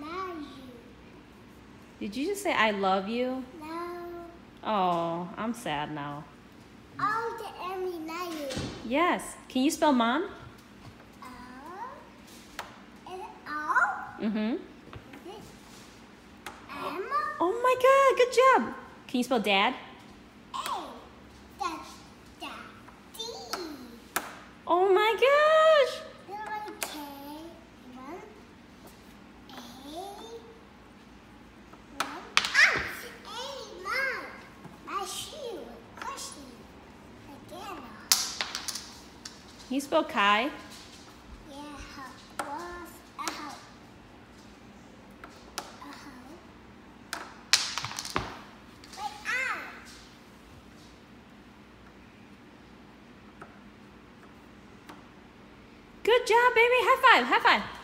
love you. Did you just say I love you? No. Oh, I'm sad now. Oh, the Emmy love you. Yes. Can you spell mom? O. Is it O? Mm-hmm. M? Oh my god, good job. Can you spell dad? You spell Kai? Yeah, ah! Good job, baby. High five, high five.